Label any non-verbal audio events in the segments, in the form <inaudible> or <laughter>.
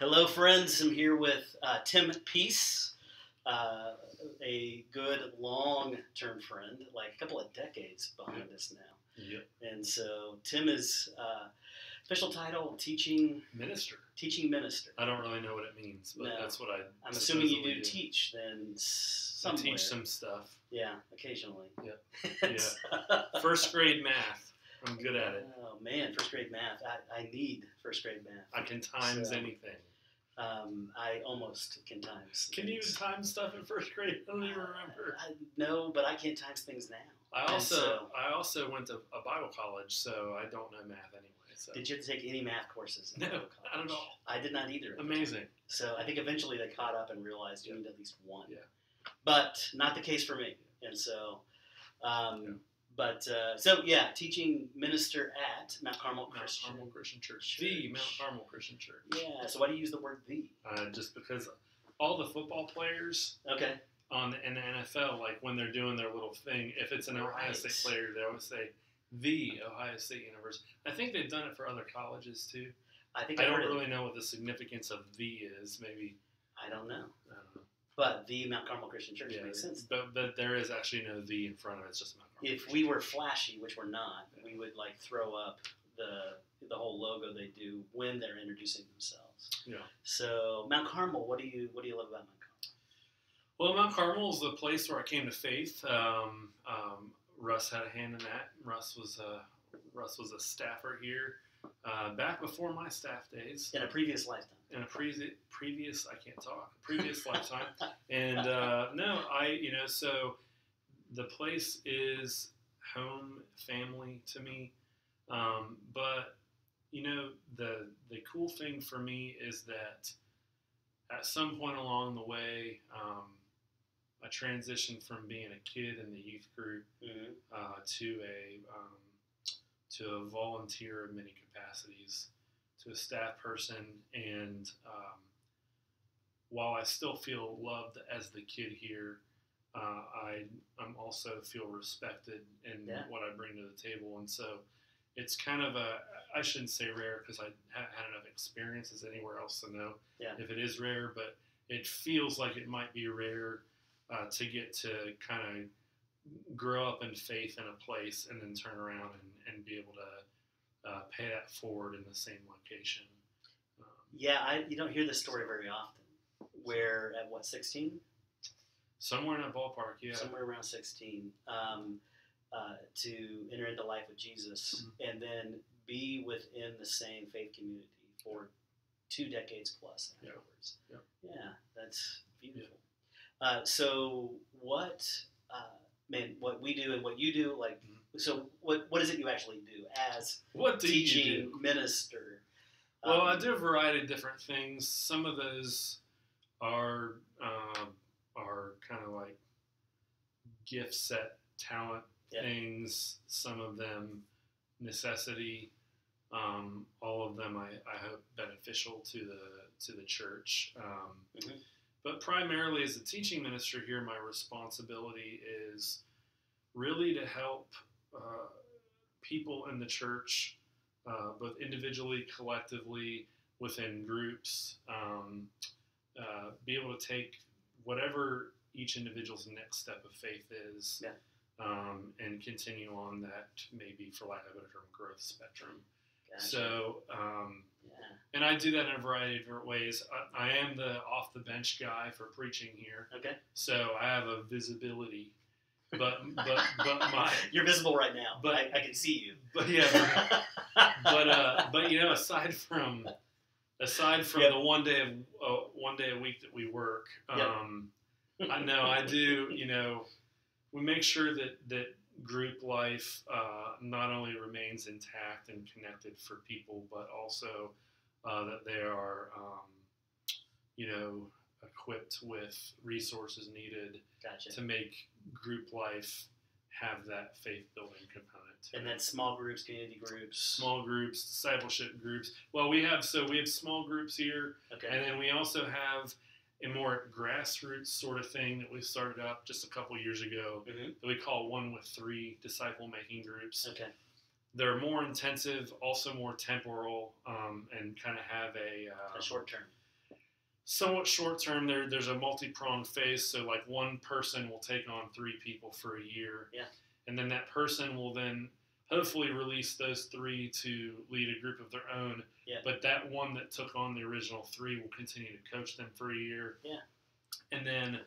Hello, friends. I'm here with uh, Tim Peace, uh, a good long-term friend, like a couple of decades behind us now. Yep. And so Tim is uh, official title teaching Minister. teaching minister. I don't really know what it means, but No. that's what I. I'm assuming you do supposedly teach then I teach some stuff. Yeah, occasionally. Yep. <laughs> It's- First grade math. I'm good at it. Oh man, first grade math. I, I need first grade math. I can times So- anything. Um, I almost can times. Can you things. time stuff in first grade? I don't even remember. I, no, but I can't times things now. I also so- I also went to a Bible college, so I don't know math anyway. So Did you take any math courses? In No, Bible <laughs> not at all. I did not either. at the time. amazing. So I think eventually they caught up and realized you need at least one. Yeah. But not the case for me. And so, um, Yeah. But uh, so yeah, teaching minister at Mount Carmel Mount Christian. Carmel Christian Church. The Mount Carmel Christian Church. Yeah. So why do you use the word the? Uh, just because all the football players Okay. on the, in the NFL, like when they're doing their little thing, if it's an Ohio State player, they always say the Ohio State University. I think they've done it for other colleges too. I think I I, don't really know what the significance of the is. Maybe I don't know. I don't know. But the Mount Carmel Christian Church Yeah, makes sense. but but there is actually no the in front of it. It's just Mount. If we were flashy, which we're not, we would like throw up the the whole logo they do when they're introducing themselves. Yeah. So Mount Carmel, what do you what do you love about Mount Carmel? Well, Mount Carmel is the place where I came to faith. Um, um, Russ had a hand in that. Russ was a Russ was a staffer here uh, back before my staff days. In a previous lifetime. in a previous previous I can't talk previous lifetime and uh, no I you know so the place is home family to me. Um, but you know the the cool thing for me is that at some point along the way um, I transitioned from being a kid in the youth group hmm uh, to a um, to a volunteer of many capacities, to a staff person, and um, while I still feel loved as the kid here, uh, I I'm also feel respected in Yeah. what I bring to the table, and so it's kind of a I shouldn't say rare because I haven't had enough experiences anywhere else to know Yeah. if it is rare, but it feels like it might be rare uh, to get to kind of grow up in faith in a place and then turn around and, and be able to uh, pay that forward in the same location. Um, Yeah, I you don't hear this story very often. Where at what sixteen? Somewhere in that ballpark, yeah. Somewhere around sixteen. Um, uh, to enter into life with Jesus Mm-hmm. and then be within the same faith community for two decades plus Yeah. afterwards. Yeah. Yeah, that's beautiful. Uh, so what, uh, man, what we do and what you do, like, Mhm. so what what is it you actually do as What do teaching you do? minister? Well, I Um, do a variety of different things. Some of those are uh, are kind of like gift set talent Yeah. things. Some of them necessity. Um, all of them, I, I hope, beneficial to the to the church. Um, Mhm. But primarily, as a teaching minister here, my responsibility is really to help uh, people in the church, uh, both individually, collectively, within groups, um, uh, be able to take whatever each individual's next step of faith is, Yeah. um, and continue on that, maybe for lack of a better term, growth spectrum. Gotcha. So, um, yeah. and I do that in a variety of different ways. I, I am the off the bench guy for preaching here, Okay. so I have a visibility. But but but <laughs> my You're visible right now. but- I, I can see you. but yeah <laughs> but, uh but you know aside from aside from Yep. the one day of uh, one day a week that we work um I know I do you know we make sure that that group life uh, not only remains intact and connected for people but also uh, that they are um, you know equipped with resources needed Gotcha. to make group life have that faith building component And then small groups, community groups. small groups, discipleship groups. Well, we have so we have small groups here, Okay. and then we also have a more grassroots sort of thing that we started up just a couple years ago Mhm. that we call one with three disciple making groups. Okay. They're more intensive, also more temporal, um, and kind of have a, uh, A short term. somewhat short term. There, there's a multi-pronged phase. So like one person will take on three people for a year. Yeah. And then that person will then hopefully release those three to lead a group of their own. Yeah. But that one that took on the original three will continue to coach them for a year. Yeah. And then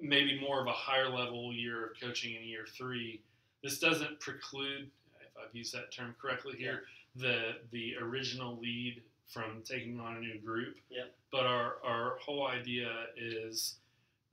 maybe more of a higher level year of coaching in year three. This doesn't preclude, if I've used that term correctly here, the the original lead from taking on a new group. Yep. But our, our whole idea is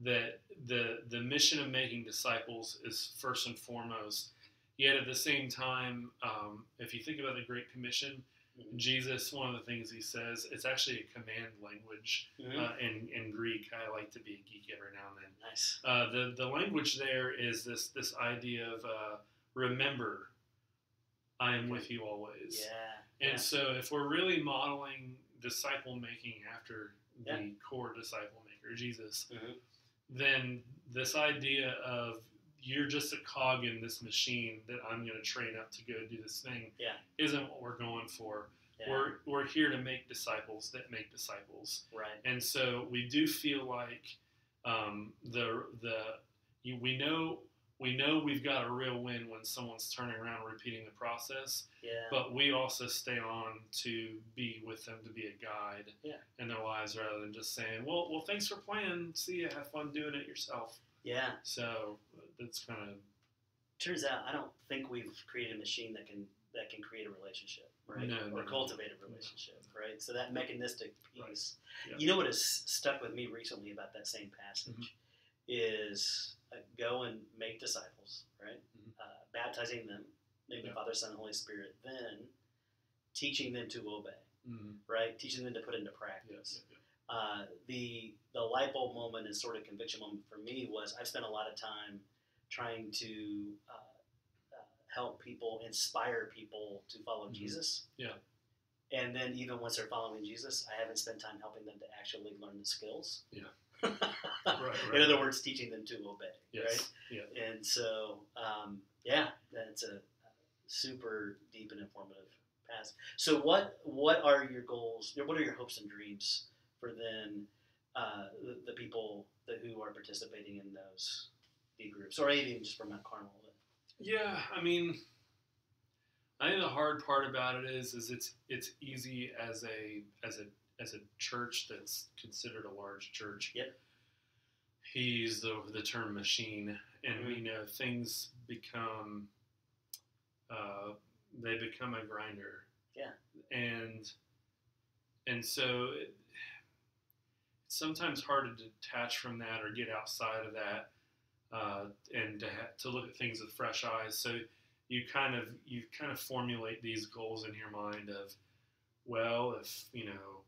that the the mission of making disciples is first and foremost. Yet at the same time, um, if you think about the Great Commission, Mhm. Jesus, one of the things he says, it's actually a command language Mhm. uh, in, in Greek. I like to be a geek every now and then. nice. Uh, the the language there is this this idea of uh, remember, I am with you always. Yeah. And so, if we're really modeling disciple making after Yeah. the core disciple maker, Jesus, yeah. Mhm. then this idea of you're just a cog in this machine that I'm going to train up to go do this thing Yeah. isn't what we're going for. Yeah. We're, we're here to make disciples that make disciples. right. And so we do feel like um, the the you, we know we know we've got a real win when someone's turning around and repeating the process, Yeah. but we also stay on to be with them to be a guide Yeah. in their lives rather than just saying, "Well, well, thanks for playing. See you. Have fun doing it yourself." yeah. So that's kind of Turns out I don't think we've created a machine that can that can create a relationship, right? No, or no, no. cultivate a relationship, right? So that mechanistic Right. piece. Yeah. You know what has stuck with me recently about that same passage Mhm. is uh, go and make disciples, right? Mhm. Uh, baptizing them, name the Father, Son, and Holy Spirit, then teaching them to obey, mm, right? Teaching them to put into practice. yeah, uh, the the light bulb moment and sort of conviction moment for me was I've spent a lot of time trying to uh, uh, help people, inspire people to follow Mhm. Jesus. Yeah. And then even once they're following Jesus, I haven't spent time helping them to actually learn the skills. Yeah. <laughs> In right, other words, teaching them to obey. yes, yeah. And so, um, yeah, that's a super deep and informative pass. So, what what are your goals? What are your hopes and dreams for then uh, the, the people that who are participating in those Groups, or even just for Mount Carmel? Yeah, I mean, I think the hard part about it is, is it's it's easy as a as a as a church that's considered a large church. Yep. He's the the term machine, and we know things become uh, they become a grinder. Yeah. And and so it, it's sometimes hard to detach from that or get outside of that uh, and to, ha- to look at things with fresh eyes. So you kind of you kind of formulate these goals in your mind of, well, if you know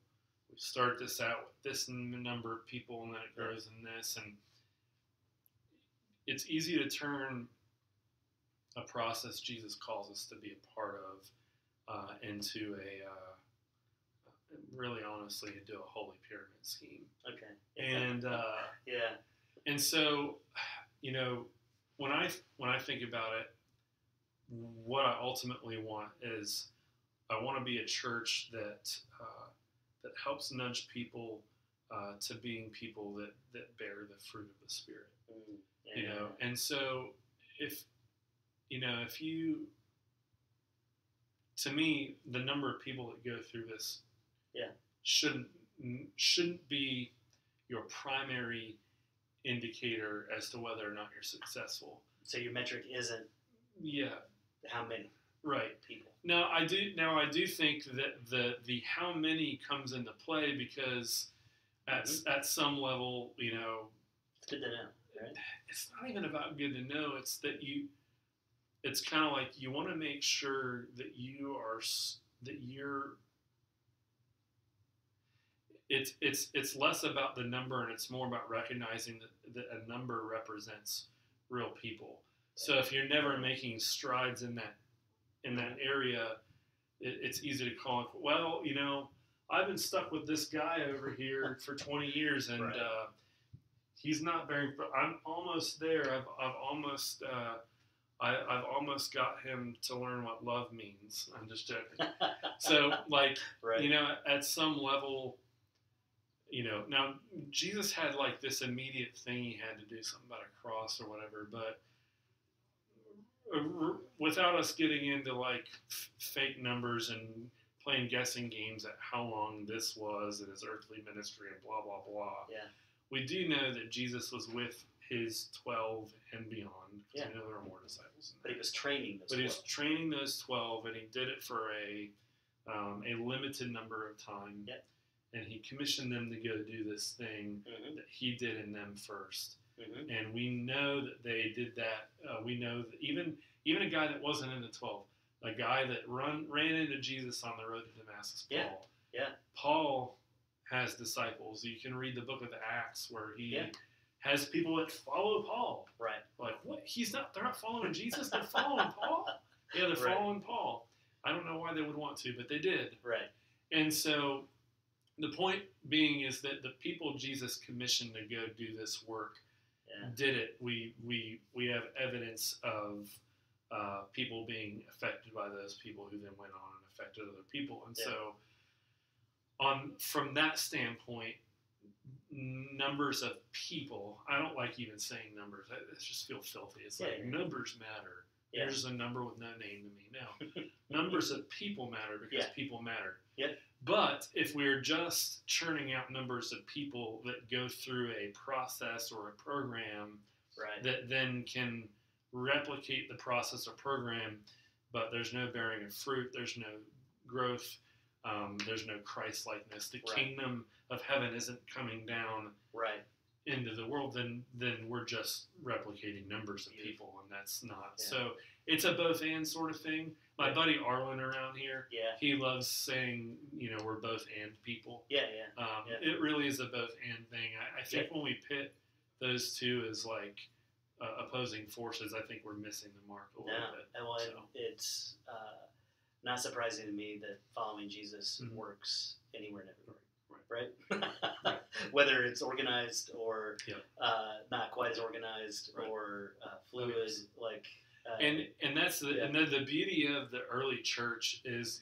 we start this out with this number of people and then it grows in this, and it's easy to turn a process Jesus calls us to be a part of uh, into a uh, really honestly into a holy pyramid scheme Okay. and <laughs> uh, yeah. and so you know when i when i think about it what i ultimately want is i want to be a church that uh, that helps nudge people uh, to being people that that bear the fruit of the spirit Mm, you know and so if you know if you to me the number of people that go through this Yeah. shouldn't shouldn't be your primary indicator as to whether or not you're successful So your metric isn't yeah how many right people. now i do now i do think that the the how many comes into play because at, mm-hmm. at some level you know It's good to know, right? it's not even about good to know. It's that you, it's kind of like you want to make sure that you are that you're. It's it's it's less about the number and it's more about recognizing that, that a number represents real people. So if you're never making strides in that in that area, it, it's easy to call it. Well, you know, I've been stuck with this guy over here <laughs> for 20 years, and Right. uh, he's not very. I'm almost there. I've I've almost. Uh, I, I've almost got him to learn what love means. I'm just joking. <laughs> So, like, right. you know, at some level, you know, now Jesus had like this immediate thing he had to do something about a cross or whatever, but uh, without us getting into like f- fake numbers and playing guessing games at how long this was in his earthly ministry and blah blah blah. Yeah. We do know that Jesus was with his twelve and beyond. Yeah. We know there are more disciples. But he was training those but he was 12. training those 12 and he did it for a um, a limited number of time Yep. And he commissioned them to go do this thing Mhm, that he did in them first mhm. and we know that they did that uh, we know that even even a guy that wasn't in the 12 a guy that run ran into jesus on the road to damascus Yeah, paul yeah. paul has disciples you can read the book of the acts where he Yeah. has people that follow paul Right. like what? He's not. They're not following Jesus. They're following <laughs> Paul. Yeah, they're Right. following Paul. I don't know why they would want to, but they did. Right. And so, the point being is that the people Jesus commissioned to go do this work Yeah. did it. We we we have evidence of uh, people being affected by those people who then went on and affected other people. And Yeah. so, on from that standpoint, numbers of people. I don't like even saying numbers. I, I just feel filthy. It's Yeah, like numbers matter. Yeah. There's a number with no name to me. No, <laughs> numbers of people matter because Yeah. people matter. Yep. But if we're just churning out numbers of people that go through a process or a program Right. that then can replicate the process or program, but there's no bearing of fruit, there's no growth, um, there's no Christ likeness. The Right. kingdom of heaven isn't coming down Right. Into the world, then then we're just replicating numbers of people, and that's not. Yeah. So it's a both and sort of thing. My Yeah. buddy Arlen around here, Yeah. he loves saying, you know, we're both and people. Yeah. Yeah. Um, Yeah. It really is a both and thing. I, I think when we pit those two as like uh, opposing forces, I think we're missing the mark a little bit. And well, So. it's uh, not surprising to me that following Jesus Mhm. works anywhere and everywhere. Right. <laughs> Whether it's organized or Yep. uh, not quite as organized Right. or uh, fluid, yes. like. Uh, and and that's the Yeah. and then the beauty of the early church is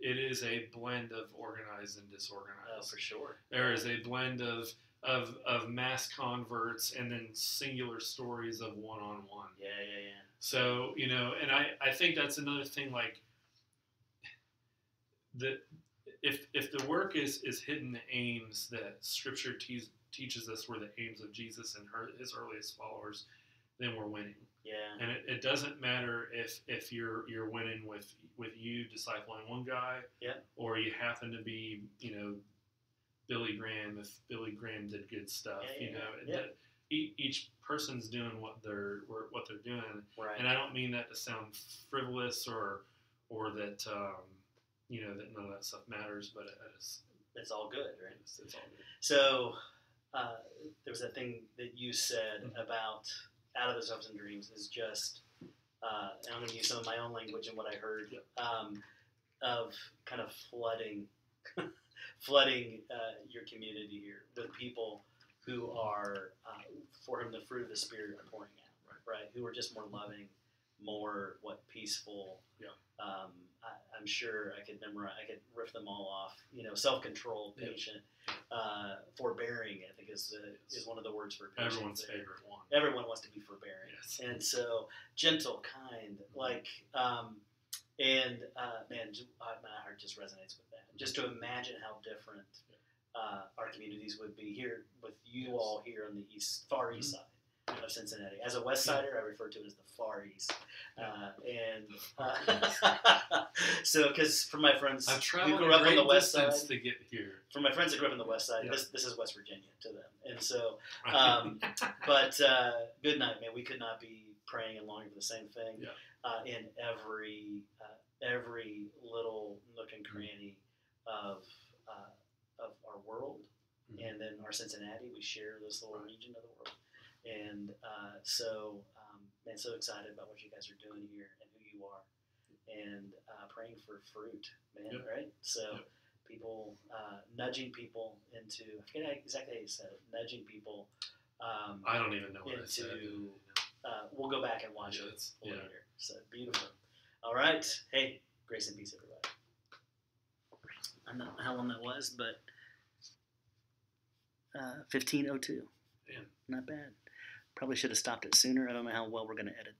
it is a blend of organized and disorganized. oh, for sure. there is a blend of of of mass converts and then singular stories of one on one. Yeah. Yeah. Yeah. So you know, and I I think that's another thing like <sighs> that if if the work is is hidden aims that Scripture te- teaches us were the aims of Jesus and her, his earliest followers, then we're winning. Yeah. And it, it doesn't matter if if you're you're winning with with you discipling one guy, Yeah. or you happen to be you know Billy Graham if Billy Graham did good stuff. Yeah, you know, yeah. that each person's doing what they're what they're doing, Right. and I don't mean that to sound frivolous or or that um, you know that none of that stuff matters, but it is it's all good, right? it's, it's all good. So uh, there was that thing that you said Mhm. about out of the hopes and dreams is just, uh, and I'm going to use some of my own language and what I heard um, of kind of flooding, <laughs> flooding uh, your community here with people who are uh, for whom the fruit of the spirit are pouring out, right? Who are just more loving, more what peaceful. Yeah. Um, I, I'm sure I could memorize, I could riff them all off. You know, self control, patient, uh, forbearing. I think is the, is one of the words for patience Everyone's there. favorite one. Everyone wants to be forbearing, Yes. and so gentle, kind, like, um, and uh, man, uh, my heart just resonates with that. Just to imagine how different uh, our communities would be here with you Yes. all here on the east, far east Mhm. side of Cincinnati. As a West Sider, I refer to it as the Far East, uh, and uh, <laughs> so because for my friends who traveled grew up on the West Side, to get here. for my friends that grew up on the West Side, Yeah. this this is West Virginia to them, and so um, <laughs> but uh, good night, man. We could not be praying and longing for the same thing Yeah. uh, in every uh, every little nook and cranny of uh, of our world, Mhm. and then our Cincinnati. We share this little region of the world, and uh, so um, man, so excited about what you guys are doing here and who you are, and uh, praying for fruit, man. Yep. Right? So. Yep. People uh, nudging people into I forget exactly how you said it. Nudging people um, I don't even know what I said. uh, we'll go back and watch Yeah, it it's- yeah. later. So beautiful. All right. Hey, grace and peace, everybody. I don't know how long that was, but uh, fifteen oh two. Man. Not bad. Probably should have stopped it sooner. I don't know how well we're going to edit